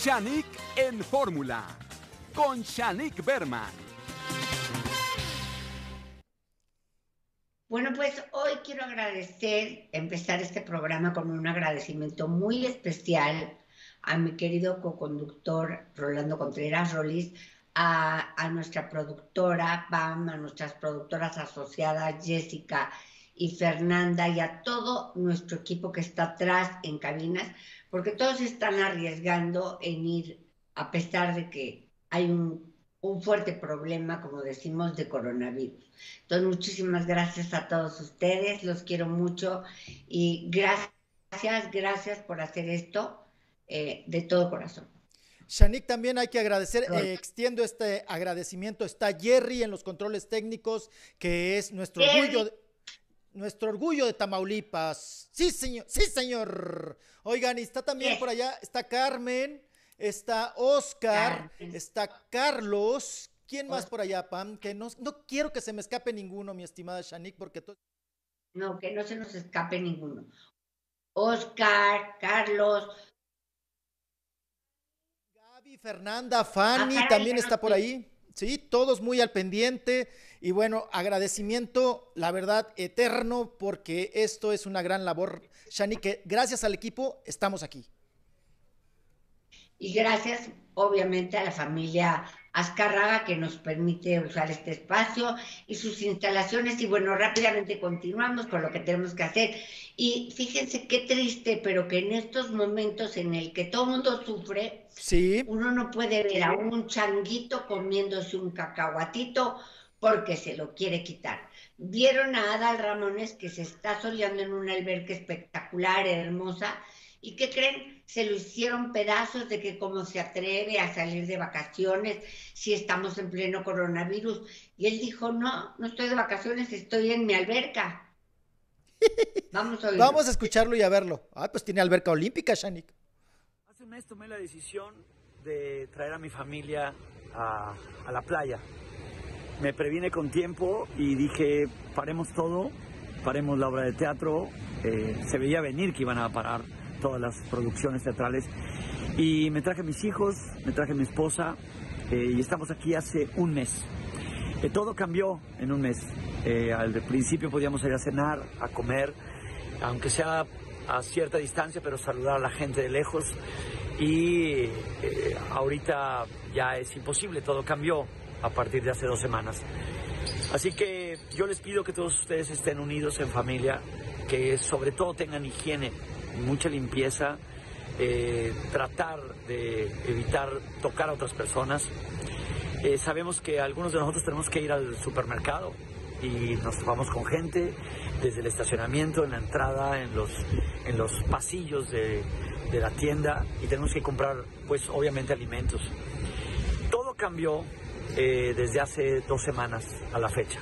Shanik en fórmula. Con Shanik Berman. Bueno, pues hoy quiero agradecer, empezar este programa con un agradecimiento muy especial a mi querido co-conductor Rolando Contreras Rolis, a, a, nuestra productora Pam, a nuestras productoras asociadas Jessica y Fernanda y a todo nuestro equipo que está atrás en cabinas, porque todos están arriesgando en ir, a pesar de que hay un, un fuerte problema, como decimos, de coronavirus. Entonces, muchísimas gracias a todos ustedes, los quiero mucho y gracias, gracias por hacer esto eh, de todo corazón. Shanik, también hay que agradecer, eh, extiendo este agradecimiento, está Jerry en los controles técnicos, que es nuestro orgullo, nuestro orgullo de Tamaulipas. Sí, señor, sí, señor. Oigan, y está también por allá, está Carmen, está Oscar, Carmen. está Carlos. ¿Quién más por allá, Pam? Que no, no quiero que se me escape ninguno, mi estimada Shanik, porque todo... No, que no se nos escape ninguno. Oscar, Carlos, Gaby, Fernanda, Fanny Ajá, también está por ahí. Sí, todos muy al pendiente. Y bueno, agradecimiento, la verdad, eterno, porque esto es una gran labor, Shani, que gracias al equipo estamos aquí. Y gracias, obviamente, a la familia Azcarraga que nos permite usar este espacio y sus instalaciones. Y bueno, rápidamente continuamos con lo que tenemos que hacer. Y fíjense qué triste, pero que en estos momentos en el que todo el mundo sufre, sí. uno no puede ver a un changuito comiéndose un cacahuatito porque se lo quiere quitar. Vieron a Adal Ramones que se está soleando en una alberca espectacular, hermosa, ¿Y qué creen? Se lo hicieron pedazos de que cómo se atreve a salir de vacaciones si estamos en pleno coronavirus. Y él dijo, no, no estoy de vacaciones, estoy en mi alberca. Vamos a, Vamos a escucharlo y a verlo. Ah, pues tiene alberca olímpica, Shanik. Hace un mes tomé la decisión de traer a mi familia a, a la playa. Me previne con tiempo y dije, paremos todo, paremos la obra de teatro. Eh, se veía venir que iban a parar todas las producciones teatrales. Y me traje a mis hijos, me traje a mi esposa eh, y estamos aquí hace un mes. Eh, todo cambió en un mes. Eh, al principio podíamos ir a cenar, a comer, aunque sea a cierta distancia, pero saludar a la gente de lejos. Y ahorita ya es imposible, todo cambió a partir de hace dos semanas. Así que yo les pido que todos ustedes estén unidos en familia, que sobre todo tengan higiene, mucha limpieza, eh, tratar de evitar tocar a otras personas. Eh, sabemos que algunos de nosotros tenemos que ir al supermercado y nos vamos con gente desde el estacionamiento, en la entrada, en los, en los pasillos de, de la tienda y tenemos que comprar, pues obviamente, alimentos. Todo cambió eh, desde hace dos semanas a la fecha.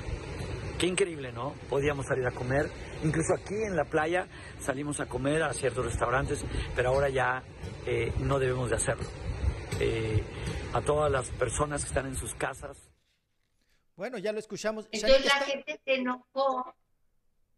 Qué increíble, ¿no? Podíamos salir a comer. Incluso aquí en la playa salimos a comer a ciertos restaurantes, pero ahora ya eh, no debemos de hacerlo. Eh, a todas las personas que están en sus casas. Bueno, ya lo escuchamos. Entonces la gente se enojó,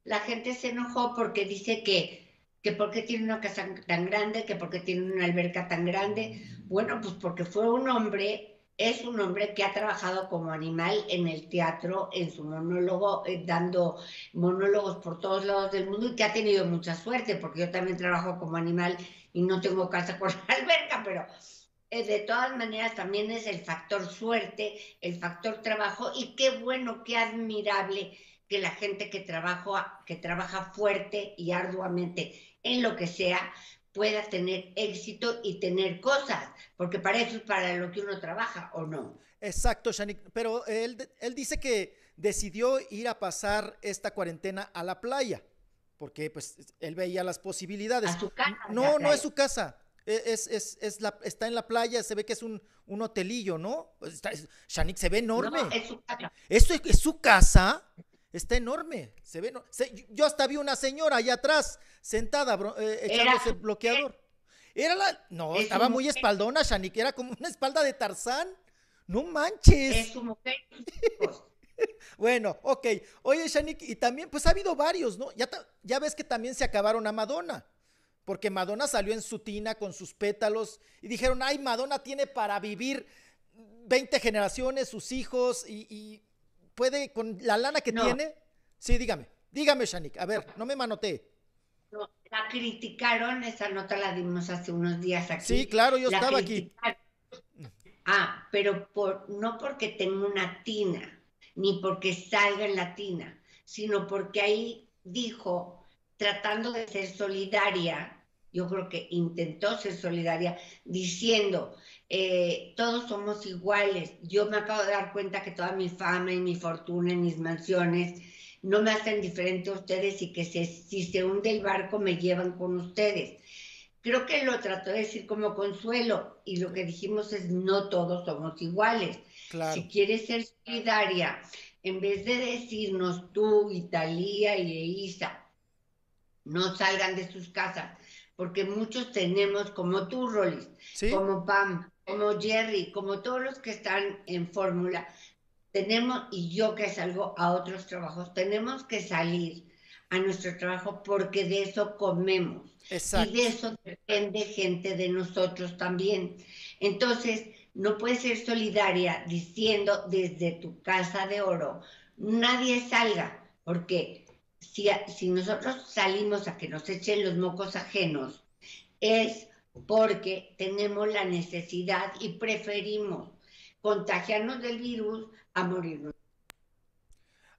la gente se enojó porque dice que, que por qué tiene una casa tan grande, que por qué tiene una alberca tan grande. Bueno, pues porque fue un hombre es un hombre que ha trabajado como animal en el teatro, en su monólogo, eh, dando monólogos por todos lados del mundo y que ha tenido mucha suerte, porque yo también trabajo como animal y no tengo casa con la alberca, pero eh, de todas maneras también es el factor suerte, el factor trabajo y qué bueno, qué admirable que la gente que, trabajo, que trabaja fuerte y arduamente en lo que sea, pueda tener éxito y tener cosas, porque para eso es para lo que uno trabaja, ¿o no? Exacto, Shanik, pero él, él dice que decidió ir a pasar esta cuarentena a la playa, porque pues él veía las posibilidades. A su casa. No, no es su casa. Es, es, es la, está en la playa, se ve que es un, un hotelillo, ¿no? Está, Shanik se ve enorme. No, es su casa. ¿Eso es, es su casa? Está enorme. Se ve, no, se, yo hasta vi una señora allá atrás, sentada, bro, eh, echándose el bloqueador. Era la. No, Es estaba muy espaldona, Shanik. Era como una espalda de Tarzán. No manches. Es su mujer. Bueno, ok. Oye, Shanik, y también, pues ha habido varios, ¿no? Ya, ya ves que también se acabaron a Madonna. porque Madonna salió en su tina con sus pétalos y dijeron, ay, Madonna tiene para vivir 20 generaciones, sus hijos y, puede con la lana que tiene. Sí, dígame, dígame, Shanik, a ver, no me manoteé. la criticaron, esa nota la dimos hace unos días aquí. Sí, claro, yo estaba aquí. Ah, pero por, no porque tenga una tina, ni porque salga en la tina, sino porque ahí dijo, tratando de ser solidaria, yo creo que intentó ser solidaria, diciendo, eh, todos somos iguales, yo me acabo de dar cuenta que toda mi fama y mi fortuna y mis mansiones no me hacen diferente a ustedes y que si se hunde el barco me llevan con ustedes. Creo que lo trató de decir como consuelo y lo que dijimos es no todos somos iguales. Si quieres ser solidaria, en vez de decirnos tú, Italia y Isa, no salgan de sus casas, porque muchos tenemos, como tú, Rolis, como Pam, como Jerry, como todos los que están en fórmula, tenemos, y yo que salgo a otros trabajos, tenemos que salir a nuestro trabajo porque de eso comemos. Y de eso depende gente de nosotros también. Entonces, no puedes ser solidaria diciendo desde tu casa de oro, nadie salga, porque si, nosotros salimos a que nos echen los mocos ajenos, es porque tenemos la necesidad y preferimos contagiarnos del virus a morirnos.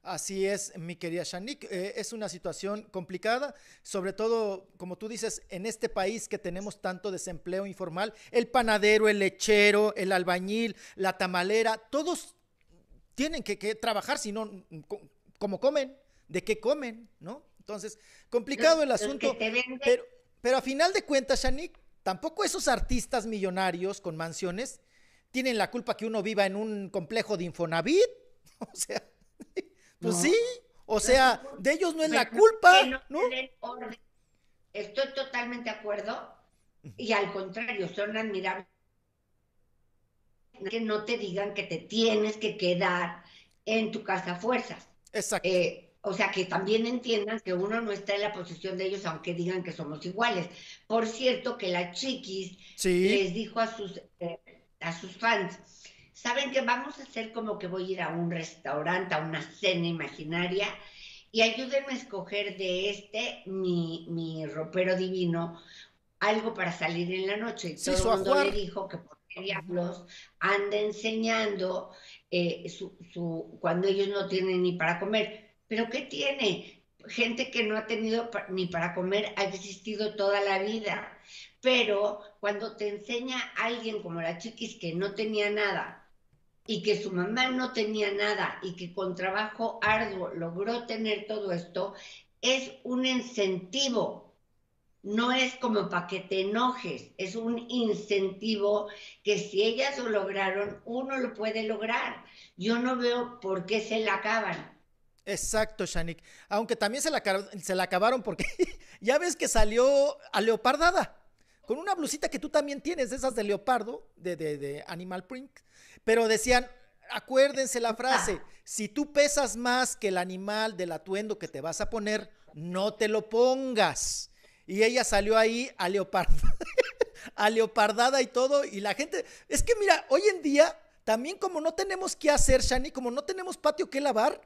Así es, mi querida Shanik. Eh, es una situación complicada, sobre todo, como tú dices, en este país que tenemos tanto desempleo informal, el panadero, el lechero, el albañil, la tamalera, todos tienen que, que trabajar, si no, como comen de qué comen, ¿no? Entonces, complicado el asunto. Pero, pero a final de cuentas, Shanik, tampoco esos artistas millonarios con mansiones tienen la culpa que uno viva en un complejo de Infonavit. O sea, pues sí, o sea, de ellos no es la culpa, ¿no? Estoy totalmente de acuerdo y al contrario, son admirables que no te digan que te tienes que quedar en tu casa a fuerzas. Exacto. Eh, o sea, que también entiendan que uno no está en la posición de ellos, aunque digan que somos iguales. Por cierto, que la Chiquis les dijo a sus, eh, a sus fans, ¿saben que vamos a hacer como que voy a ir a un restaurante, a una cena imaginaria? Y ayúdenme a escoger de este, mi, mi ropero divino, algo para salir en la noche. Y todo el mundo le dijo que por qué diablos anda enseñando eh, su, su, cuando ellos no tienen ni para comer pero ¿qué tiene? Gente que no ha tenido ni para comer ha existido toda la vida. Pero cuando te enseña alguien como la chiquis que no tenía nada y que su mamá no tenía nada y que con trabajo arduo logró tener todo esto, es un incentivo. No es como para que te enojes, es un incentivo que si ellas lo lograron, uno lo puede lograr. Yo no veo por qué se la acaban. Exacto, Shanik. Aunque también se la, se la acabaron porque ya ves que salió a leopardada. Con una blusita que tú también tienes, esas de leopardo, de, de, Animal Print. Pero decían, acuérdense la frase, si tú pesas más que el animal del atuendo que te vas a poner, no te lo pongas. Y ella salió ahí a leopardada, a leopardada y todo. Y la gente, es que mira, hoy en día, también como no tenemos que hacer, Shani, como no tenemos patio que lavar,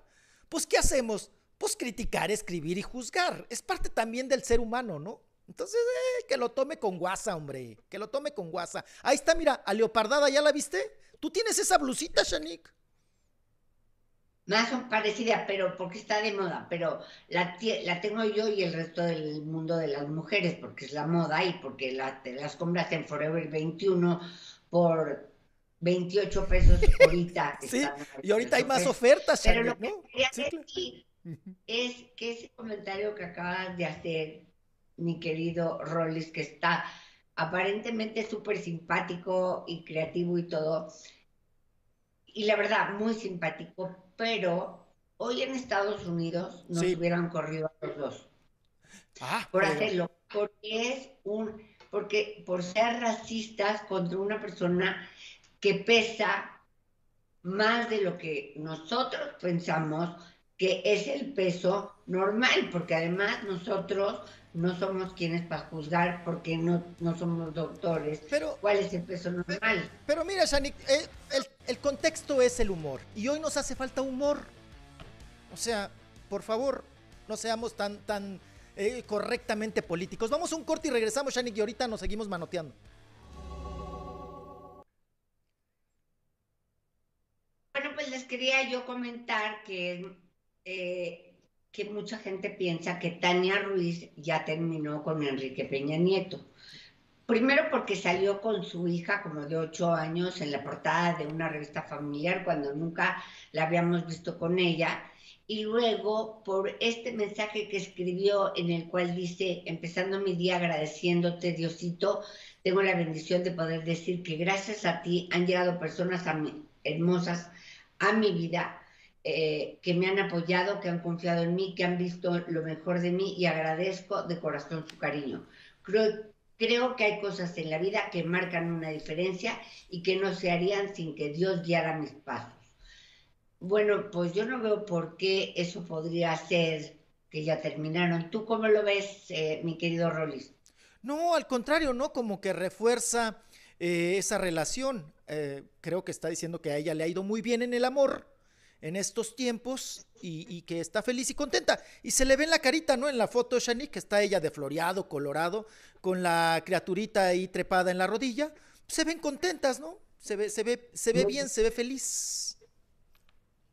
pues ¿qué hacemos? Pues criticar, escribir y juzgar. Es parte también del ser humano, ¿no? Entonces, eh, que lo tome con guasa, hombre. Que lo tome con guasa. Ahí está, mira, a leopardada, ¿ya la viste? ¿Tú tienes esa blusita, Shanik? Más parecida, pero porque está de moda, pero la, la, tengo yo y el resto del mundo de las mujeres, porque es la moda y porque la, las compras en Forever 21 por 28 pesos ahorita. sí, y ahorita hay más ofertas. Pero lo que quería decir es que ese comentario que acabas de hacer, mi querido Rollis, que está aparentemente súper simpático y creativo y todo, y la verdad, muy simpático, pero hoy en Estados Unidos nos hubieran corrido a los dos ah, por hacerlo, porque es un, porque por ser racistas contra una persona que pesa más de lo que nosotros pensamos que es el peso normal, porque además nosotros no somos quienes para juzgar porque no, no somos doctores. Pero, ¿Cuál es el peso normal? Pero mira, Shanik, eh, el, el, contexto es el humor. Y hoy nos hace falta humor. O sea, por favor, no seamos tan, tan eh, correctamente políticos. Vamos a un corte y regresamos, Shanik, y ahorita nos seguimos manoteando. Quería yo comentar que eh, que mucha gente piensa que Tania Ruiz ya terminó con Enrique Peña Nieto. Primero porque salió con su hija como de ocho años en la portada de una revista familiar cuando nunca la habíamos visto con ella. Y luego por este mensaje que escribió en el cual dice, empezando mi día agradeciéndote Diosito, tengo la bendición de poder decir que gracias a ti han llegado personas hermosas a mi vida eh, que me han apoyado, que han confiado en mí, que han visto lo mejor de mí y agradezco de corazón su cariño. Creo, creo que hay cosas en la vida que marcan una diferencia y que no se harían sin que Dios guiara mis pasos. Bueno, pues yo no veo por qué eso podría ser que ya terminaron. ¿Tú cómo lo ves, eh, mi querido Rolis? No, al contrario, ¿no? Como que refuerza eh, esa relación. Creo que está diciendo que a ella le ha ido muy bien en el amor en estos tiempos y, que está feliz y contenta. Y se le ve en la carita, ¿no? En la foto, Shani, que está ella de floreado, colorado, con la criaturita ahí trepada en la rodilla. Se ven contentas, ¿no? Se ve, se ve, se ve bien, se ve feliz.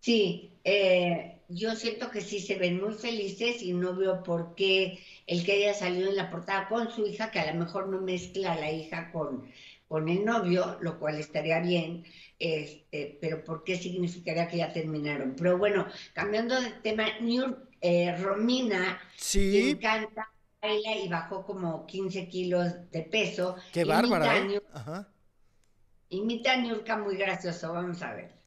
Sí, eh, yo siento que sí se ven muy felices y no veo por qué el que haya salido en la portada con su hija, que a lo mejor no mezcla a la hija con, con el novio, lo cual estaría bien, este, pero ¿por qué significaría que ya terminaron? Pero bueno, cambiando de tema, New, eh, Romina, sí. le encanta, baila y bajó como 15 kilos de peso. Qué bárbara, ¿eh? Ajá. Imita a Niurka muy gracioso, vamos a ver.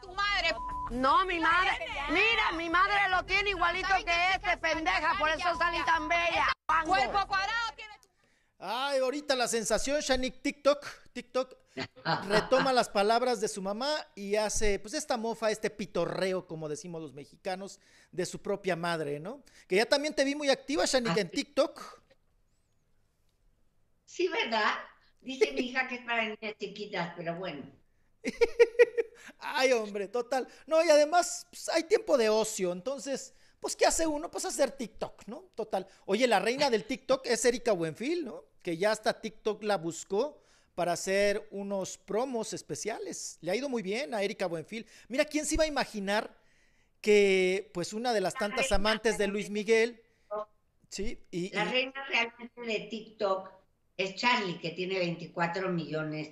Tu madre, no, mi madre, mira, mi madre lo tiene igualito que este, pendeja, por eso salí tan bella. Cuerpo cuadrado tiene Ay, ahorita la sensación, Shanik, TikTok, TikTok, retoma las palabras de su mamá y hace, pues, esta mofa, este pitorreo, como decimos los mexicanos, de su propia madre, ¿no? Que ya también te vi muy activa, Shanik, en TikTok. Sí, ¿verdad? Dice mi hija que es para niñas chiquitas, pero bueno. Ay, hombre, total. No, y además, pues, hay tiempo de ocio, entonces pues ¿qué hace uno? Pues hacer TikTok, ¿no? Total. Oye, la reina del TikTok es Erika Buenfil, ¿no? Que ya hasta TikTok la buscó para hacer unos promos especiales. Le ha ido muy bien a Erika Buenfil. Mira, ¿quién se iba a imaginar que pues una de las tantas amantes de Luis Miguel, sí, y, la reina realmente de TikTok es Charlie, que tiene 24 millones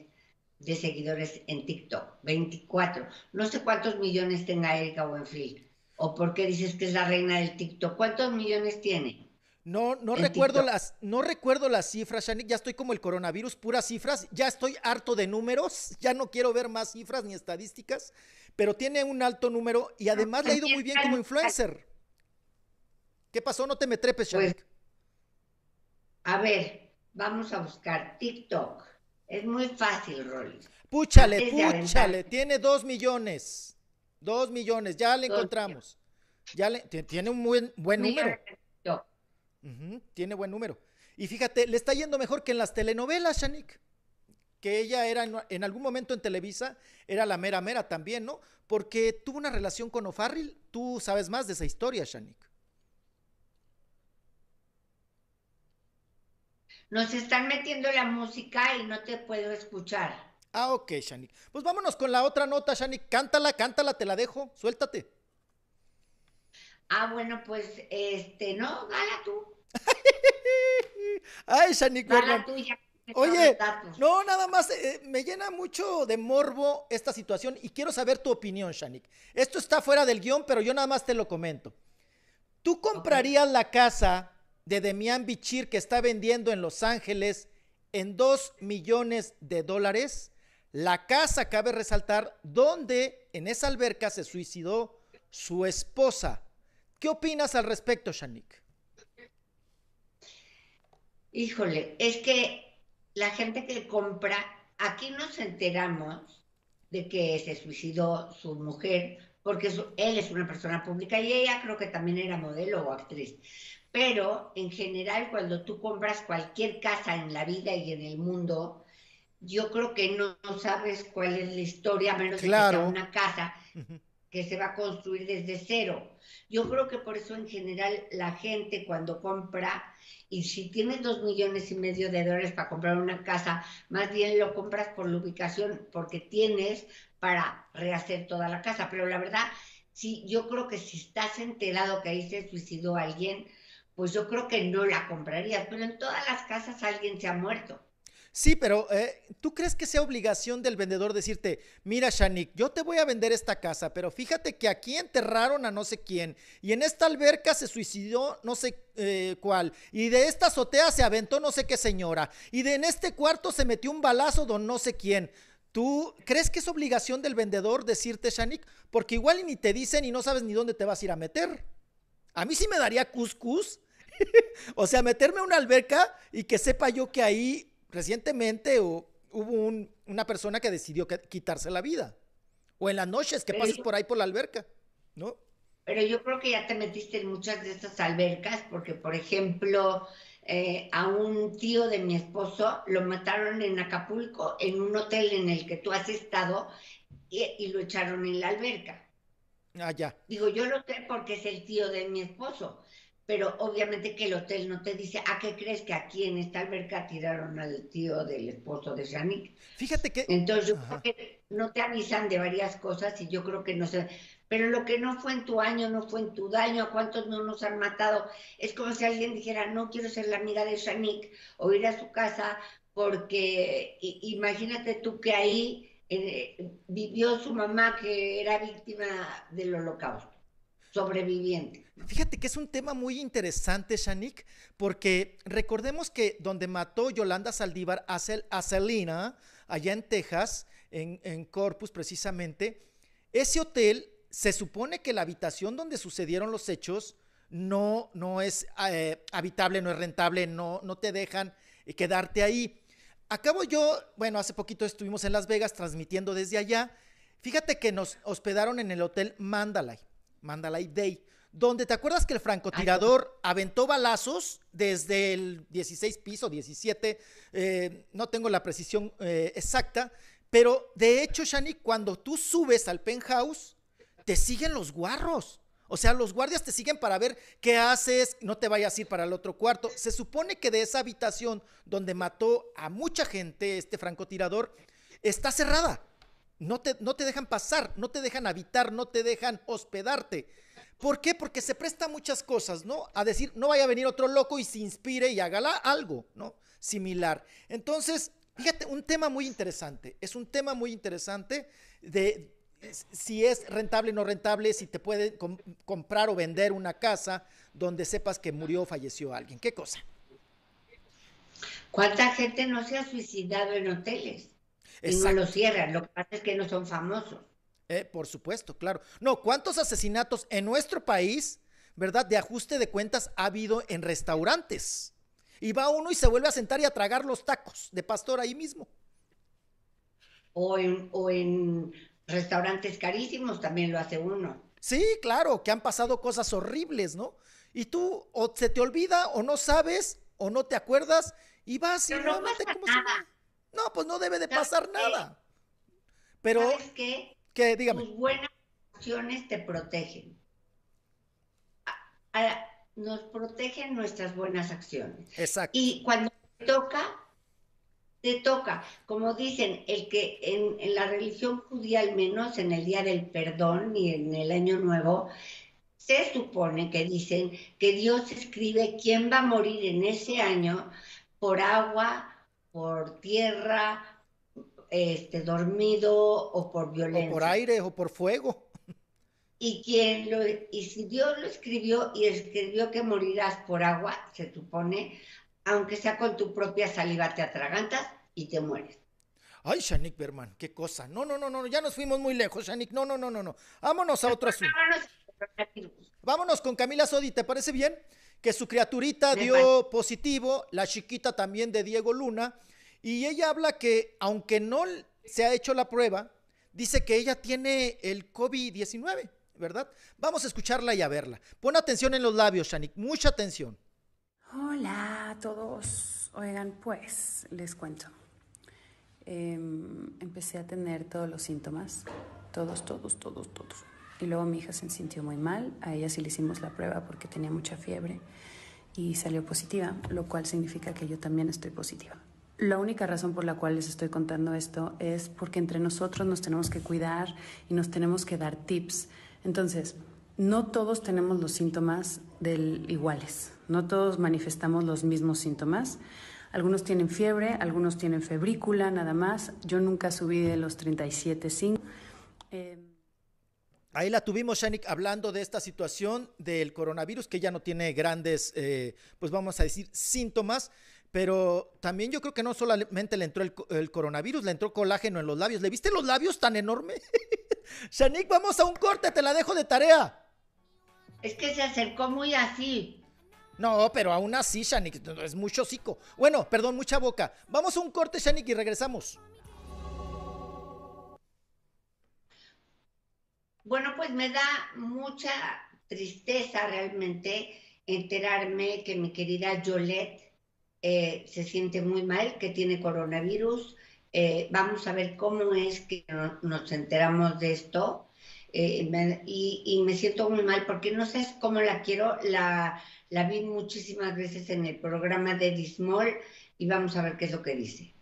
de seguidores en TikTok. 24. No sé cuántos millones tenga Erika Buenfil. ¿O por qué dices que es la reina del TikTok? ¿Cuántos millones tiene? No, no recuerdo las, no recuerdo las cifras, Shanik, ya estoy como el coronavirus, puras cifras, ya estoy harto de números, ya no quiero ver más cifras ni estadísticas, pero tiene un alto número y además le ha ido muy bien como influencer. ¿Qué pasó? No te me trepes, pues, Shanik. a ver, vamos a buscar TikTok. Es muy fácil, Rolly. Púchale, púchale, tiene dos millones. Dos millones, ya le encontramos. Ya le, tiene un buen, buen número. tiene buen número. Y fíjate, le está yendo mejor que en las telenovelas, Shanik. Que ella era en, algún momento en Televisa, era la mera mera también, ¿no? Porque tuvo una relación con O'Farrill. Tú sabes más de esa historia, Shanik. Nos están metiendo la música y no te puedo escuchar. Ah, ok, Shanik. Pues vámonos con la otra nota, Shanik. Cántala, cántala, te la dejo. Suéltate. Ah, bueno, pues, este, no, gala tú. Ay, Shanik. Gala tú ya. Oye, no, nada más, eh, me llena mucho de morbo esta situación y quiero saber tu opinión, Shanik. Esto está fuera del guion, pero yo nada más te lo comento. ¿Tú comprarías la casa de Demian Bichir que está vendiendo en Los Ángeles en dos millones de dólares? La casa, cabe resaltar, donde en esa alberca se suicidó su esposa. ¿Qué opinas al respecto, Shanik? Híjole, es que la gente que compra, aquí nos enteramos de que se suicidó su mujer porque él es una persona pública y ella creo que también era modelo o actriz. Pero en general, cuando tú compras cualquier casa en la vida y en el mundo, yo creo que no, sabes cuál es la historia, a menos que sea una casa que se va a construir desde cero. Yo creo que por eso en general la gente cuando compra, y si tienes dos millones y medio de dólares para comprar una casa, más bien lo compras por la ubicación, porque tienes para rehacer toda la casa. Pero la verdad, sí, yo creo que si estás enterado que ahí se suicidó alguien, pues yo creo que no la comprarías. Pero en todas las casas alguien se ha muerto. Sí, pero eh, ¿tú crees que sea obligación del vendedor decirte, mira, Shanik, yo te voy a vender esta casa, pero fíjate que aquí enterraron a no sé quién, y en esta alberca se suicidó no sé eh, cuál, y de esta azotea se aventó no sé qué señora, y de en este cuarto se metió un balazo don no sé quién? ¿Tú crees que es obligación del vendedor decirte, Shanik? Porque igual ni te dicen y no sabes ni dónde te vas a ir a meter. A mí sí me daría cuscús. o sea, meterme a una alberca y que sepa yo que ahí recientemente hubo una persona que decidió quitarse la vida. O en las noches que pases por ahí por la alberca, ¿no? Pero yo creo que ya te metiste en muchas de estas albercas, porque, por ejemplo, eh, a un tío de mi esposo lo mataron en Acapulco, en un hotel en el que tú has estado, y, y lo echaron en la alberca. Ah, ya. Digo, yo lo sé porque es el tío de mi esposo pero obviamente que el hotel no te dice, ¿a qué crees que aquí en esta alberca tiraron al tío del esposo de Shanik? Fíjate que... Entonces yo creo que no te avisan de varias cosas y yo creo que no sé, pero lo que no fue en tu año, no fue en tu daño, ¿a cuántos no nos han matado? Es como si alguien dijera, no quiero ser la amiga de Shanik o ir a su casa porque imagínate tú que ahí eh, vivió su mamá que era víctima del holocausto sobreviviente. Fíjate que es un tema muy interesante, Shanik, porque recordemos que donde mató Yolanda Saldívar a, Selina, allá en Texas, en, Corpus precisamente, ese hotel se supone que la habitación donde sucedieron los hechos no, no es eh, habitable, no es rentable, no, no te dejan quedarte ahí. Acabo yo, bueno, hace poquito estuvimos en Las Vegas transmitiendo desde allá. Fíjate que nos hospedaron en el hotel Mandalay. Mandalay Day, donde te acuerdas que el francotirador aventó balazos desde el 16 piso, 17, eh, no tengo la precisión eh, exacta, pero de hecho, Shani, cuando tú subes al penthouse, te siguen los guarros. O sea, los guardias te siguen para ver qué haces, no te vayas a ir para el otro cuarto. Se supone que de esa habitación donde mató a mucha gente este francotirador, está cerrada. No te, no te dejan pasar, no te dejan habitar, no te dejan hospedarte. ¿Por qué? Porque se presta muchas cosas, ¿no? A decir, no vaya a venir otro loco y se inspire y haga algo, ¿no? Similar. Entonces, fíjate, un tema muy interesante. Es un tema muy interesante de si es rentable o no rentable, si te puede comprar o vender una casa donde sepas que murió o falleció alguien. ¿Qué cosa? ¿Cuánta gente no se ha suicidado en hoteles? Y no lo cierran, lo que pasa es que no son famosos. Eh, por supuesto, claro. No, ¿cuántos asesinatos en nuestro país, verdad, de ajuste de cuentas ha habido en restaurantes? Y va uno y se vuelve a sentar y a tragar los tacos de pastor ahí mismo. O en, o en restaurantes carísimos también lo hace uno. Sí, claro, que han pasado cosas horribles, ¿no? Y tú o se te olvida o no sabes o no te acuerdas y vas y no nada. No, pues no debe de pasar nada. Pero. ¿Sabes qué? ¿Qué? Dígame. Tus buenas acciones te protegen. nos protegen nuestras buenas acciones. Exacto. Y cuando te toca, te toca. Como dicen, el que en, en la religión judía, al menos en el día del perdón y en el año nuevo, se supone que dicen que Dios escribe quién va a morir en ese año por agua, por tierra, este, dormido o por violencia. O por aire o por fuego. Y quien lo, y si Dios lo escribió y escribió que morirás por agua, se supone, aunque sea con tu propia saliva, te atragantas y te mueres. Ay, Shanik Berman, qué cosa. No, no, no, no, ya nos fuimos muy lejos, Shanik. No, no, no, no, no. Vámonos a otro asunto. Vámonos con Camila Sodi, ¿te parece bien? Que su criaturita dio positivo, la chiquita también de Diego Luna, y ella habla que aunque no se ha hecho la prueba, dice que ella tiene el COVID-19, ¿verdad? Vamos a escucharla y a verla. Pon atención en los labios, Shanik, mucha atención. Hola a todos. Oigan, pues les cuento. Em, empecé a tener todos los síntomas, todos, todos, todos, todos. Y luego mi hija se sintió muy mal, a ella sí le hicimos la prueba porque tenía mucha fiebre y salió positiva, lo cual significa que yo también estoy positiva. La única razón por la cual les estoy contando esto es porque entre nosotros nos tenemos que cuidar y nos tenemos que dar tips. Entonces, no todos tenemos los síntomas del iguales, no todos manifestamos los mismos síntomas. Algunos tienen fiebre, algunos tienen febrícula, nada más. Yo nunca subí de los 37,5. Eh, Ahí la tuvimos, Shanik, hablando de esta situación del coronavirus, que ya no tiene grandes, eh, pues vamos a decir, síntomas, pero también yo creo que no solamente le entró el, coronavirus, le entró colágeno en los labios. ¿Le viste los labios tan enormes? Shanik, vamos a un corte, te la dejo de tarea. Es que se acercó muy así. No, pero aún así, Shanik, es mucho hocico. Bueno, perdón, mucha boca. Vamos a un corte, Shanik, y regresamos. Bueno, pues me da mucha tristeza realmente enterarme que mi querida Yolette eh, se siente muy mal, que tiene coronavirus. Eh, vamos a ver cómo es que nos enteramos de esto. Eh, y, me siento muy mal porque no sé cómo la quiero. La, la vi muchísimas veces en el programa de Dismol y vamos a ver qué es lo que dice.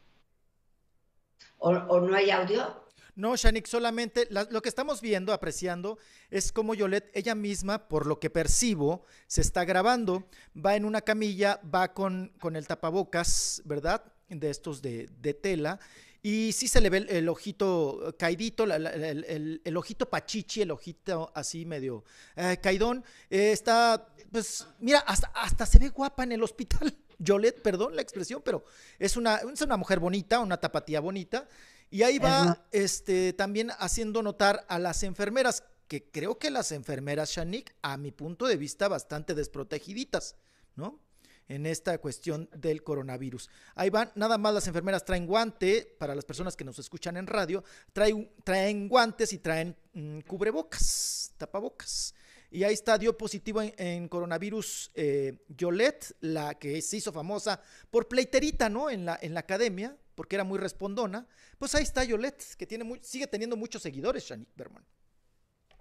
¿O, o no hay audio? No, Shanik, solamente lo que estamos viendo, apreciando, es como Yolette, ella misma, por lo que percibo, se está grabando, va en una camilla, va con, con el tapabocas, ¿verdad? De estos de, tela. Y sí se le ve el, ojito caidito, el, ojito pachichi, el ojito así medio eh, caidón. Eh, está, pues, mira, hasta, hasta se ve guapa en el hospital. Yolette, perdón la expresión, pero es una, es una mujer bonita, una tapatía bonita. Y ahí va este, también haciendo notar a las enfermeras, que creo que las enfermeras, Shanik, a mi punto de vista, bastante desprotegiditas, ¿no? En esta cuestión del coronavirus. Ahí van, nada más las enfermeras traen guante, para las personas que nos escuchan en radio, traen, traen guantes y traen mm, cubrebocas, tapabocas. Y ahí está, dio positivo en, coronavirus eh, Yolette, la que se hizo famosa por pleiterita, ¿no? En la, en la academia, porque era muy respondona. Pues ahí está Yolette, que tiene sigue teniendo muchos seguidores, Shanik Berman.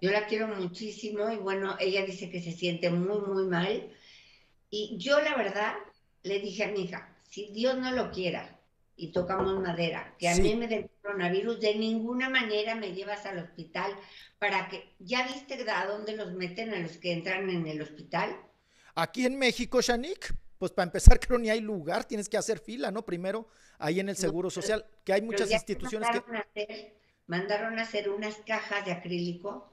Yo la quiero muchísimo y bueno, ella dice que se siente muy, muy mal. Y yo la verdad le dije a mi hija, si Dios no lo quiera y tocamos madera, que a mí me dé coronavirus, de ninguna manera me llevas al hospital para que, ¿ya viste a dónde los meten a los que entran en el hospital? Aquí en México, Shanik, pues para empezar creo ni hay lugar, tienes que hacer fila, ¿no? Primero ahí en el Seguro Social, que hay muchas instituciones que... mandaron a hacer unas cajas de acrílico,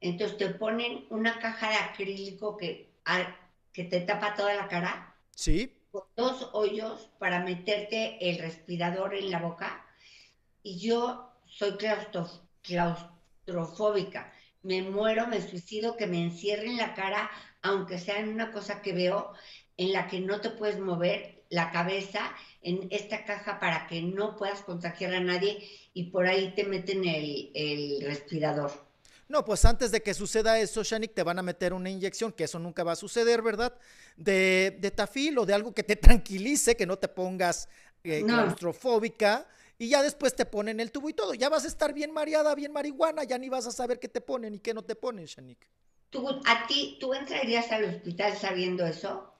entonces te ponen una caja de acrílico que, que te tapa toda la cara. Sí. Con dos hoyos para meterte el respirador en la boca. Y yo soy claustrofóbica. Me muero, me suicido, que me encierren la cara, aunque sea en una cosa que veo, en la que no te puedes mover la cabeza en esta caja para que no puedas contagiar a nadie y por ahí te meten el, respirador. No, pues antes de que suceda eso, Shanik, te van a meter una inyección, que eso nunca va a suceder, ¿verdad? De, de tafil o de algo que te tranquilice, que no te pongas eh, claustrofóbica, y ya después te ponen el tubo y todo. Ya vas a estar bien mareada, bien marihuana, ya ni vas a saber qué te ponen y qué no te ponen, Shanik. ¿Tú, ¿A ti, tú entrarías al hospital sabiendo eso?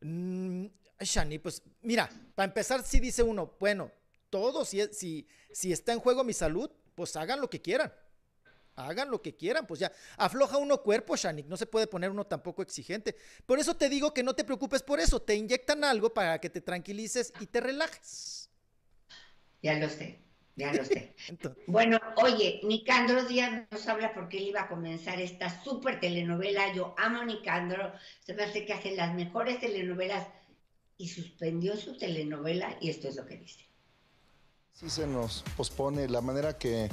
Mm, Shani, pues mira, para empezar, si dice uno, bueno, todo, si, si, si está en juego mi salud, pues hagan lo que quieran. Hagan lo que quieran, pues ya. Afloja uno cuerpo, Shanik, no se puede poner uno tampoco exigente. Por eso te digo que no te preocupes por eso. Te inyectan algo para que te tranquilices y te relajes. Ya lo sé. Ya lo sé. bueno, oye, Nicandro Díaz nos habla porque él iba a comenzar esta súper telenovela. Yo amo a Nicandro, se me hace que hace las mejores telenovelas y suspendió su telenovela y esto es lo que dice. Sí se nos pospone. La manera que,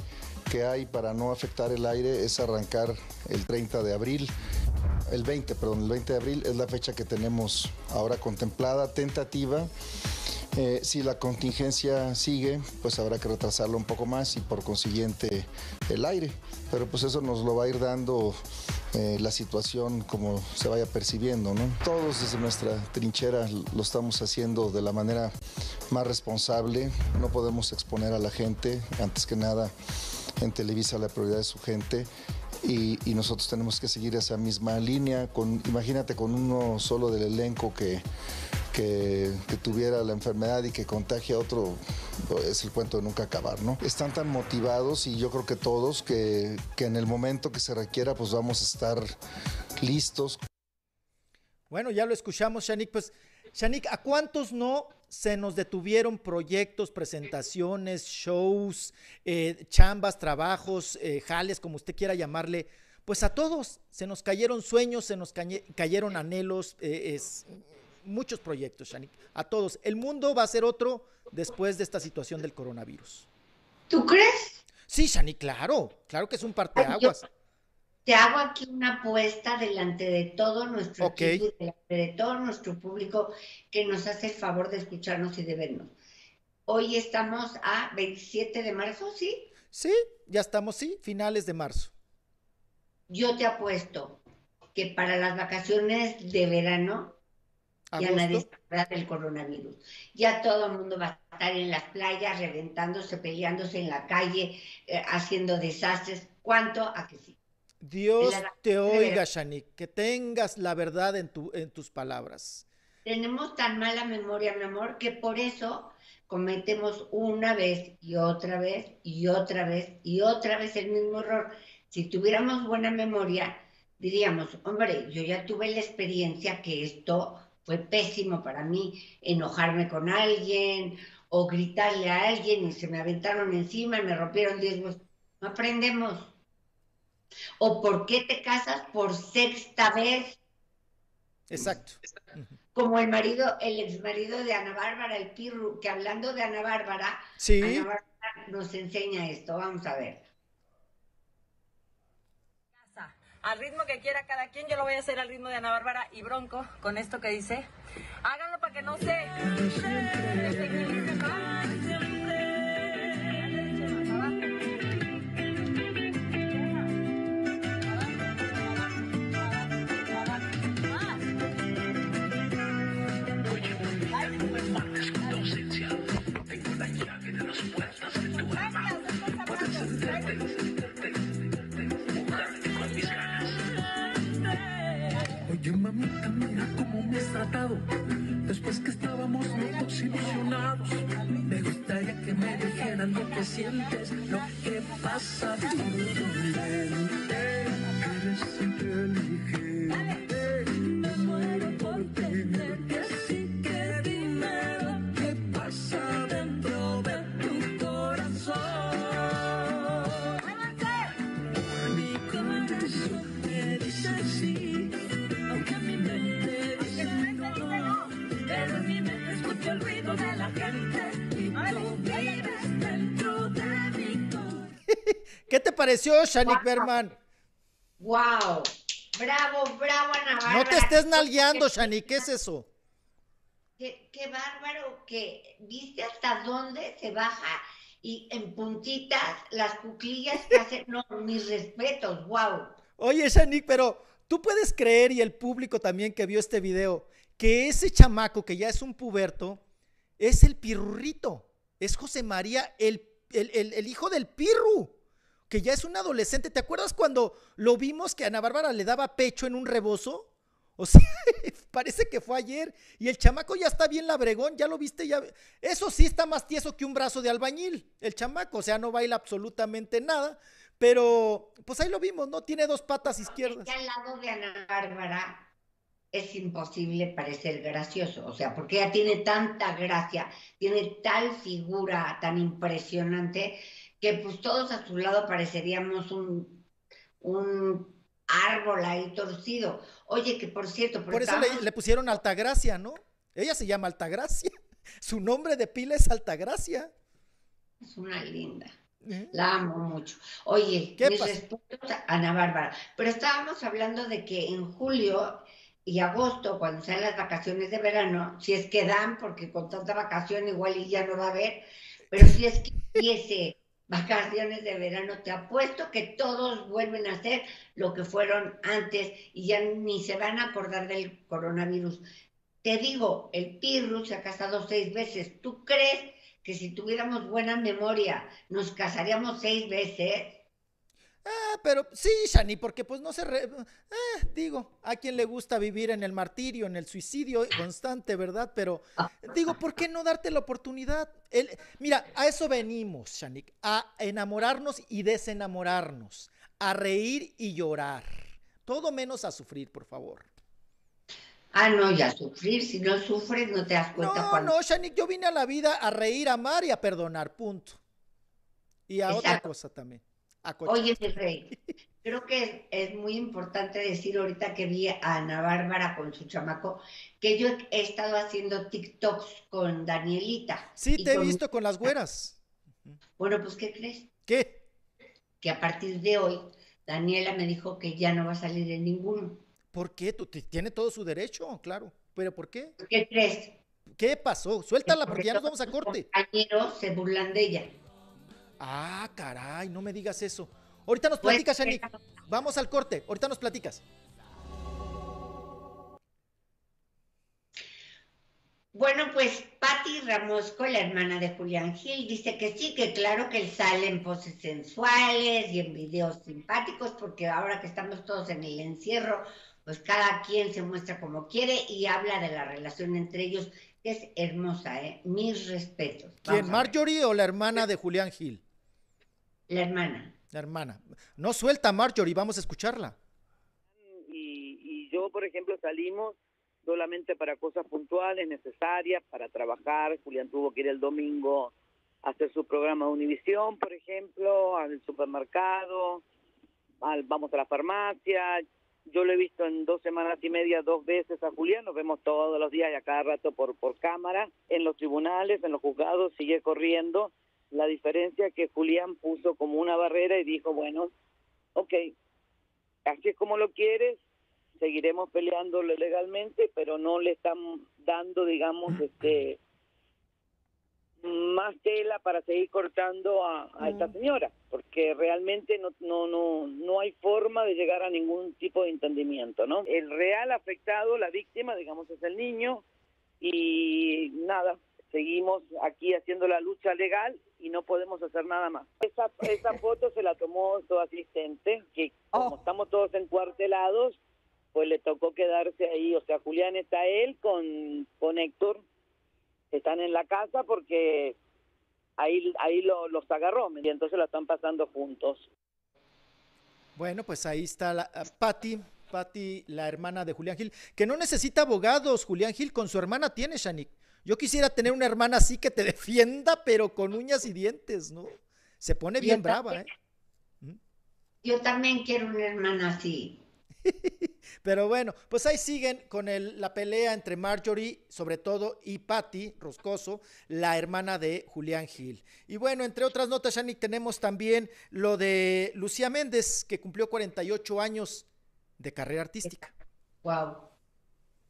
que hay para no afectar el aire es arrancar el 30 de abril. El 20, perdón, el 20 de abril es la fecha que tenemos ahora contemplada, tentativa Eh, si la contingencia sigue, pues habrá que retrasarlo un poco más y por consiguiente el aire. Pero pues eso nos lo va a ir dando eh, la situación como se vaya percibiendo. ¿no? Todos desde nuestra trinchera lo estamos haciendo de la manera más responsable. No podemos exponer a la gente, antes que nada en Televisa la prioridad de su gente. Y, nosotros tenemos que seguir esa misma línea. Imagínate con uno solo del elenco que, que, tuviera la enfermedad y que contagie a otro, es el cuento de nunca acabar, ¿no? Están tan motivados y yo creo que todos que, que en el momento que se requiera pues vamos a estar listos. Bueno, ya lo escuchamos, Shanik. Pues, Shanik, ¿a cuántos no se nos detuvieron proyectos, presentaciones, shows, eh, chambas, trabajos, eh, jales, como usted quiera llamarle? Pues a todos se nos cayeron sueños, se nos cayeron anhelos, eh, es, muchos proyectos, Shanik. A todos. El mundo va a ser otro después de esta situación del coronavirus. ¿Tú crees? Sí, Shanik, claro. Claro que es un parteaguas. Yo te hago aquí una apuesta delante de todo nuestro okay. equipo y delante de todo nuestro público que nos hace el favor de escucharnos y de vernos. Hoy estamos a 27 de marzo, ¿sí? Sí, ya estamos, sí, finales de marzo. Yo te apuesto que para las vacaciones de verano ya nadie está del coronavirus. Ya todo el mundo va a estar en las playas, reventándose, peleándose en la calle, eh, haciendo desastres. ¿Cuánto? A que sí. Dios te oiga, Shanik, que tengas la verdad en, tu, en tus palabras. Tenemos tan mala memoria, mi amor, que por eso cometemos una vez y otra vez y otra vez y otra vez el mismo error. Si tuviéramos buena memoria, diríamos, hombre, yo ya tuve la experiencia que esto fue pésimo para mí, enojarme con alguien o gritarle a alguien y se me aventaron encima y me rompieron diez huesos. No aprendemos. ¿O por qué te casas por sexta vez? Exacto. Como el marido, el ex marido de Ana Bárbara, el Pirru, que hablando de Ana Bárbara, ¿Sí? Ana Bárbara nos enseña esto. Vamos a ver. Al ritmo que quiera cada quien, yo lo voy a hacer al ritmo de Ana Bárbara y Bronco, con esto que dice. Háganlo para que no se... mamita, mira cómo me has tratado. Después que estábamos locos ilusionados, me gustaría que me dijeran lo que sientes, lo que pasa pareció, Shanik Berman? ¡Wow! ¡Bravo, bravo, Ana Bárbara! No te estés nalgueando, Shanik, ¿qué es eso? Qué, qué bárbaro que viste hasta dónde se baja y en puntitas las cuclillas que hacen. No, mis respetos, wow. Oye, Shanik, pero tú puedes creer, y el público también que vio este video, que ese chamaco que ya es un puberto es el pirurrito, es José María, el, el, el, el hijo del pirru, que ya es un adolescente. ¿Te acuerdas cuando lo vimos que Ana Bárbara le daba pecho en un rebozo? O sea, parece que fue ayer. Y el chamaco ya está bien labregón, ya lo viste, ya. Eso sí está más tieso que un brazo de albañil, el chamaco. O sea, no baila absolutamente nada. Pero, pues ahí lo vimos, ¿no? Tiene dos patas izquierdas. Al lado de Ana Bárbara es imposible parecer gracioso. O sea, porque ella tiene tanta gracia, tiene tal figura tan impresionante, que pues todos a su lado pareceríamos un, un árbol ahí torcido. Oye, que por cierto, Por eso estábamos- le, le pusieron Altagracia, ¿no? Ella se llama Altagracia. Su nombre de pila es Altagracia. es una linda. ¿Eh? La amo mucho. Oye, ¿Qué mis respetos a Ana Bárbara. Pero estábamos hablando de que en julio y agosto, cuando sean las vacaciones de verano, si es que dan, porque con tanta vacación igual y ya no va a haber, pero si es que empiece vacaciones de verano, te apuesto que todos vuelven a hacer lo que fueron antes y ya ni se van a acordar del coronavirus. Te digo, el Pirru se ha casado seis veces. ¿Tú crees que si tuviéramos buena memoria nos casaríamos seis veces? Ah, pero sí, Shani, porque pues no se... Eh, digo, a quien le gusta vivir en el martirio, en el suicidio constante, ¿verdad? Pero digo, ¿por qué no darte la oportunidad? El, mira, a eso venimos, Shanik, a enamorarnos y desenamorarnos, a reír y llorar. Todo menos a sufrir, por favor. Ah, no, ya sufrir. Si no sufres, no te das cuenta. No, no, Shanik, yo vine a la vida a reír, a amar y a perdonar, punto. Y a otra cosa también. Oye, rey, creo que es, muy importante decir ahorita que vi a Ana Bárbara con su chamaco, que yo he estado haciendo TikToks con Danielita. Sí, te he visto con las güeras. Bueno, pues, ¿qué crees? ¿Qué? Que a partir de hoy, Daniela me dijo que ya no va a salir en ninguno. ¿Por qué? ¿Tú, tiene todo su derecho, claro. ¿Pero por qué? ¿Qué crees? ¿Qué pasó? Suéltala porque, ya nos vamos a corte. Los compañeros se burlan de ella. Ah, caray, no me digas eso. Ahorita nos pues, platicas, Shani. Vamos al corte, ahorita nos platicas. Bueno, pues Patti Ramosco, la hermana de Julián Gil, dice que sí, que claro que él sale en poses sensuales y en videos simpáticos, porque ahora que estamos todos en el encierro, pues cada quien se muestra como quiere y habla de la relación entre ellos, que es hermosa, ¿eh? Mis respetos. ¿Quién, Marjorie o la hermana de Julián Gil? La hermana. La hermana. No suelta Marjorie, vamos a escucharla. Y, yo, por ejemplo, salimos solamente para cosas puntuales, necesarias, para trabajar. Julián tuvo que ir el domingo a hacer su programa de Univisión, por ejemplo, al supermercado, al, vamos a la farmacia. Yo lo he visto en dos semanas y media, dos veces a Julián, nos vemos todos los días y a cada rato por, por cámara, en los tribunales, en los juzgados, sigue corriendo la diferencia que Julián puso como una barrera y dijo, bueno, ok, así es como lo quieres, seguiremos peleándolo legalmente, pero no le están dando, digamos, este más tela para seguir cortando a, esta mm. señora, porque realmente no, no, no, no hay forma de llegar a ningún tipo de entendimiento, ¿no? El real afectado, la víctima, digamos, es el niño, y nada, seguimos aquí haciendo la lucha legal y no podemos hacer nada más. Esa, esa foto se la tomó su asistente, que como oh. estamos todos encuartelados, pues le tocó quedarse ahí. O sea, Julián está él con, con Héctor, están en la casa porque ahí, ahí lo, los agarró y entonces la están pasando juntos. Bueno, pues ahí está la, uh, Patti, Patti, la hermana de Julián Gil, que no necesita abogados, Julián Gil, con su hermana tiene, Shanik. Yo quisiera tener una hermana así que te defienda, pero con uñas y dientes, ¿no? Se pone bien brava, ¿eh? ¿Mm? Yo también quiero una hermana así. Pero bueno, pues ahí siguen con el, la pelea entre Marjorie, sobre todo, y Patty Roscoso, la hermana de Julián Gil. Y bueno, entre otras notas, Shani, tenemos también lo de Lucía Méndez, que cumplió 48 años de carrera artística. Wow,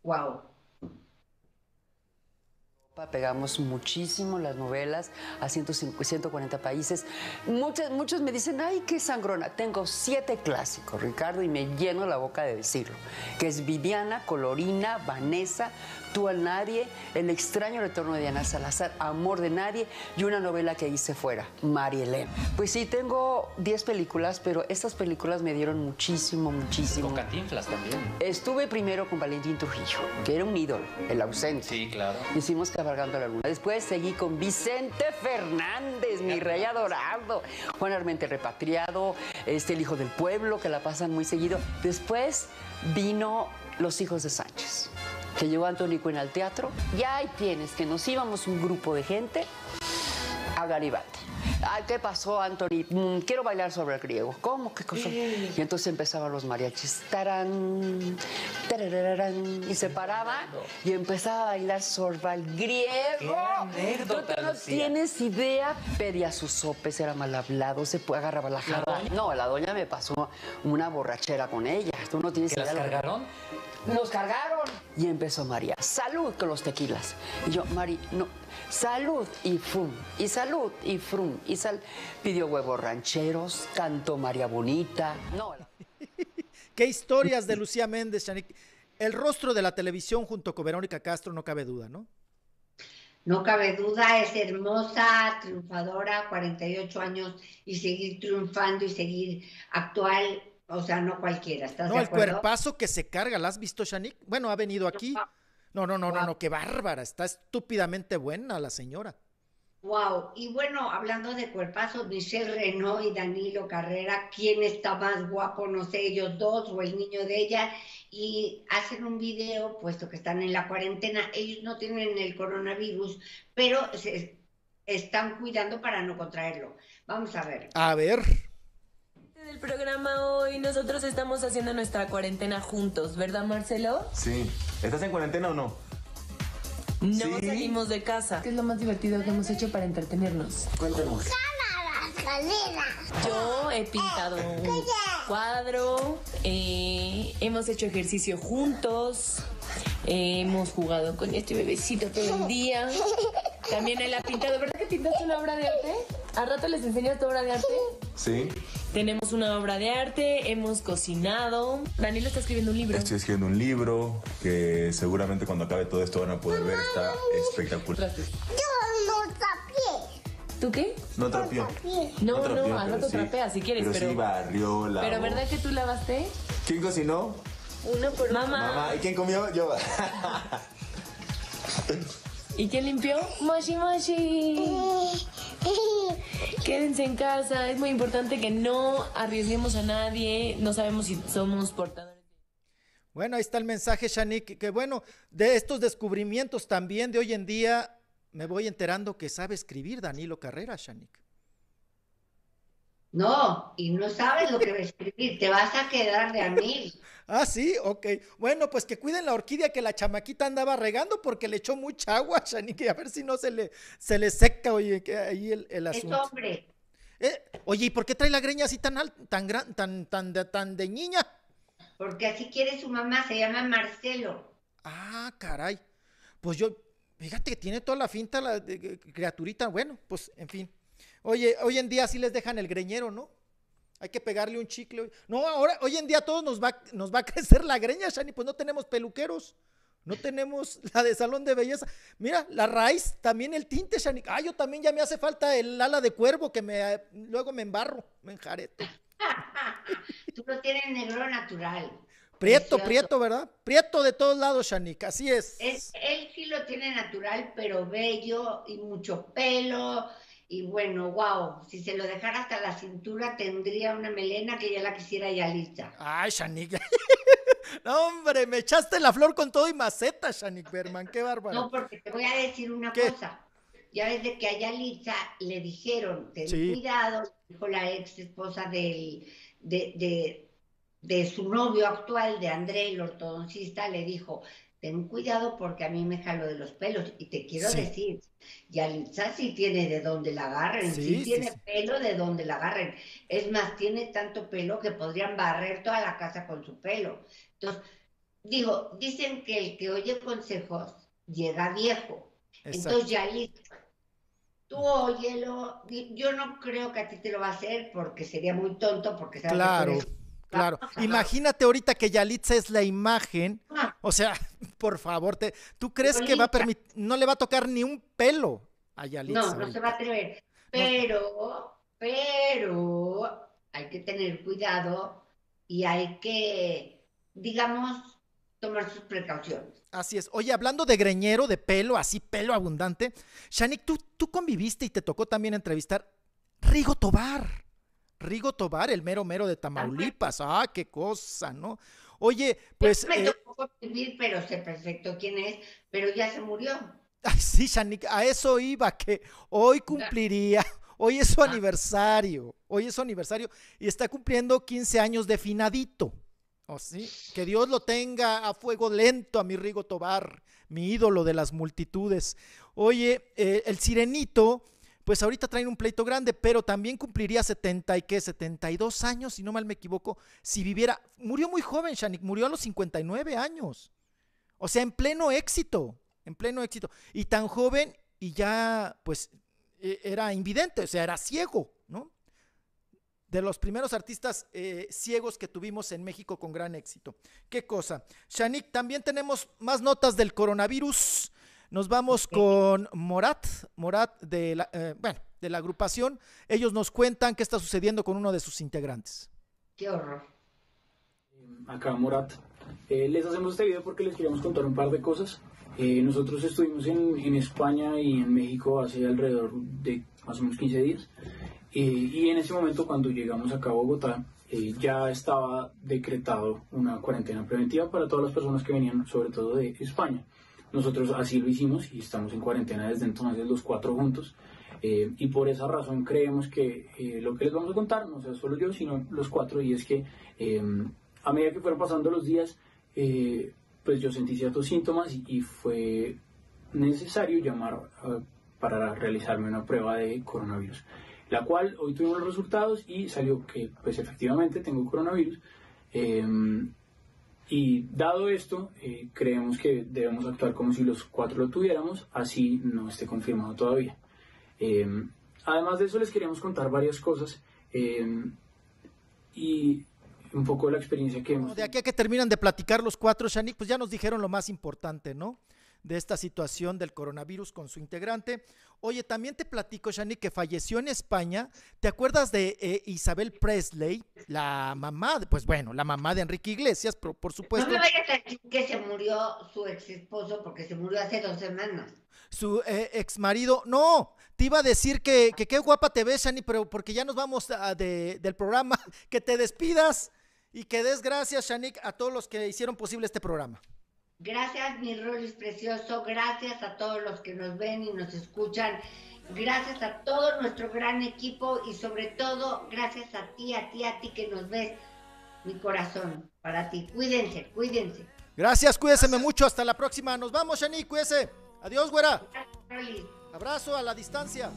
wow. Pegamos muchísimo las novelas a 140 países. Muchos, muchos me dicen, ay, qué sangrona. Tengo siete clásicos, Ricardo, y me lleno la boca de decirlo. Que es Viviana, Colorina, Vanessa, Tú al Nadie, El extraño retorno de Diana Salazar, Amor de Nadie y una novela que hice fuera, Marielena. Pues sí, tengo 10 películas, pero estas películas me dieron muchísimo, muchísimo. Con Cantinflas también. Estuve primero con Valentín Trujillo, que era un ídolo, el ausente. Sí, claro. Hicimos Cabalgando la Luna. Después seguí con Vicente Fernández, mi rey adorado. Juan Armente Repatriado, este, el hijo del pueblo, que la pasan muy seguido. Después vino Los hijos de Sánchez que llevó Antonio Cuen al teatro. Ya ahí tienes que nos íbamos un grupo de gente a Garibaldi. Ay, ¿qué pasó, Anthony? Mm, quiero bailar sobre el griego. ¿Cómo? ¿Qué cosa? Y entonces empezaban los mariachis. Tarán, tarararán, y se paraba y empezaba a bailar sobre el griego. ¡Qué no tienes idea. Pedía sus sopes, era mal hablado, se agarraba la jarra. No, la doña me pasó una borrachera con ella. Tú no tienes idea. ¿Las cargaron? nos cargaron. Y empezó María, salud con los tequilas. Y yo, Mari, no, salud y frum, y salud y frum, y sal. Pidió huevos rancheros, cantó María Bonita. No. Qué historias de Lucía Méndez, Shanique. El rostro de la televisión junto con Verónica Castro, no cabe duda, ¿no? No cabe duda, es hermosa, triunfadora, 48 años y seguir triunfando y seguir actual, o sea, no cualquiera. ¿Estás no, de el acuerdo? cuerpazo que se carga, ¿la has visto, Shanique? Bueno, ha venido aquí. No, no, no, no, no, qué bárbara, está estúpidamente buena la señora. Wow, y bueno, hablando de cuerpazos, Michelle Renault y Danilo Carrera, ¿quién está más guapo? No sé, ellos dos o el niño de ella, y hacen un video, puesto que están en la cuarentena, ellos no tienen el coronavirus, pero se están cuidando para no contraerlo. Vamos a ver. A ver. Del programa hoy, nosotros estamos haciendo nuestra cuarentena juntos, ¿verdad, Marcelo? Sí. ¿Estás en cuarentena o no? No Sí. salimos de casa. ¿Qué es lo más divertido que hemos hecho para entretenernos? Cuéntanos. Yo he pintado un cuadro, eh, hemos hecho ejercicio juntos, eh, hemos jugado con este bebecito todo el día. También él ha pintado, ¿verdad que pintaste una obra de arte? ¿A rato les enseñas tu obra de arte? Sí. Tenemos una obra de arte, hemos cocinado. Danilo está escribiendo un libro. Estoy escribiendo un libro que seguramente cuando acabe todo esto van a poder ver. Está espectacular. ¿Tú qué? No trapió. No, no, trapeó, al rato sí. trapea si quieres, pero. pero. sí barrió, lavó. Pero ¿verdad que tú lavaste? ¿Quién cocinó? Uno por Mamá. Mamá. ¿Y quién comió? Yo. ¿Y quién limpió? Moshi Moshi. Quédense en casa. Es muy importante que no arriesguemos a nadie. No sabemos si somos portadores. Bueno, ahí está el mensaje, Shanique, que bueno, de estos descubrimientos también de hoy en día, me voy enterando que sabe escribir Danilo Carrera, Shanique. No, y no sabes lo que va a escribir, te vas a quedar de a mil. Ah, sí, ok. Bueno, pues que cuiden la orquídea que la chamaquita andaba regando porque le echó mucha agua, Shanique, a ver si no se le, se le seca, oye, que ahí el, el Es asunto. hombre. Eh, oye, ¿y por qué trae la greña así tan alta, tan gran, tan, tan, de, tan de niña? Porque así quiere su mamá, se llama Marcelo. Ah, caray. Pues yo, fíjate que tiene toda la finta la de- de- criaturita. Bueno, pues en fin. Oye, hoy en día sí les dejan el greñero, ¿no? Hay que pegarle un chicle. No, ahora, hoy en día a todos nos va, nos va a crecer la greña, Shani, pues no tenemos peluqueros. No tenemos la de salón de belleza. Mira, la raíz, también el tinte, Shani. Ah, yo también ya me hace falta el ala de cuervo que me luego me embarro, me enjareto. Tú lo tienes negro natural. Prieto, Precioso. prieto, ¿verdad? Prieto de todos lados, Shanik, así es. Él, él sí lo tiene natural, pero bello y mucho pelo. Y bueno, wow, si se lo dejara hasta la cintura tendría una melena que ya la quisiera ya lista. Ay, Shanik. no, hombre, me echaste la flor con todo y maceta, Shanik Berman, qué bárbaro. No, porque te voy a decir una ¿Qué? cosa. Ya desde que a Yalitza le dijeron, ten Sí. cuidado, dijo la ex esposa del, de, de, de su novio actual, de André, el ortodoncista, le dijo, ten cuidado porque a mí me jalo de los pelos. Y te quiero Sí. decir, Yalitza sí tiene de donde la agarren, Sí, tiene sí. pelo de donde la agarren. Es más, tiene tanto pelo que podrían barrer toda la casa con su pelo. Entonces, digo, dicen que el que oye consejos llega viejo. Exacto. Entonces, Yalitza, tú óyelo. Yo no creo que a ti te lo va a hacer porque sería muy tonto, porque sabes Claro, claro. Imagínate ahorita que Yalitza es la imagen. Ah. O sea, por favor, te, ¿tú crees que va a permitir, no le va a tocar ni un pelo a Yalitza? No, no se va a atrever. Pero, pero hay que tener cuidado y hay que, digamos, tomar sus precauciones. Así es. Oye, hablando de greñero, de pelo, así pelo abundante, Shanik, tú, tú conviviste y te tocó también entrevistar Rigo Tobar. Rigo Tobar, el mero mero de Tamaulipas. Ah, qué cosa, ¿no? Oye, pues... me eh, tocó vivir, pero sé perfecto quién es, pero ya se murió. Ay, sí, Shanik, a eso iba, que hoy cumpliría, hoy es su aniversario, hoy es su aniversario y está cumpliendo 15 años de finadito. ¿O sí? Que Dios lo tenga a fuego lento a mi Rigo Tobar, mi ídolo de las multitudes. Oye, eh, el sirenito, pues ahorita traen un pleito grande, pero también cumpliría 70 y qué, 72 años, si no mal me equivoco, si viviera, murió muy joven, Shanik, murió a los 59 años. O sea, en pleno éxito, en pleno éxito. Y tan joven y ya, pues, e, era invidente, o sea, era ciego, ¿no? De los primeros artistas eh, ciegos que tuvimos en México con gran éxito. ¿Qué cosa? Shanik, también tenemos más notas del coronavirus. Nos vamos con Morat, Morat de la, eh, bueno, de la agrupación. Ellos nos cuentan qué está sucediendo con uno de sus integrantes. Qué horror. Acá Morat. Eh, les hacemos este video porque les queríamos contar un par de cosas. Eh, nosotros estuvimos en, en, España y en México hace alrededor de más o menos 15 días. y en ese momento cuando llegamos acá a Bogotá, ya estaba decretado una cuarentena preventiva para todas las personas que venían, sobre todo de España. Nosotros así lo hicimos y estamos en cuarentena desde entonces los cuatro juntos. Eh, y por esa razón creemos que eh, lo que les vamos a contar, no sea solo yo, sino los cuatro, y es que eh, a medida que fueron pasando los días, pues yo sentí ciertos síntomas y, fue necesario llamar para realizarme una prueba de coronavirus, la cual hoy tuvimos los resultados y salió que pues efectivamente tengo coronavirus. Y dado esto, eh, creemos que debemos actuar como si los cuatro lo tuviéramos, así no esté confirmado todavía. Em, además de eso, les queríamos contar varias cosas em, y un poco la experiencia que hemos... De aquí a que terminan de platicar los cuatro, Shanik, pues ya nos dijeron lo más importante, ¿no? De esta situación del coronavirus con su integrante. Oye, también te platico, Shani, que falleció en España. ¿Te acuerdas de eh, Isabel Presley, la mamá, pues bueno, la mamá de Enrique Iglesias, por, por supuesto? No me vayas a decir que se murió su ex esposo porque se murió hace dos semanas. Su eh, ex marido, no, te iba a decir que, que qué guapa te ves, Shani, pero porque ya nos vamos del programa, que te despidas y que des gracias, Shanik, a todos los que hicieron posible este programa. Gracias, mi Rolis precioso. Gracias a todos los que nos ven y nos escuchan. Gracias a todo nuestro gran equipo y sobre todo gracias a ti, a ti, a ti que nos ves. Mi corazón para ti. Cuídense, cuídense. Gracias, cuídeseme mucho. Hasta la próxima. Nos vamos, Shani. Cuídese. Adiós, güera. Abrazo a la distancia.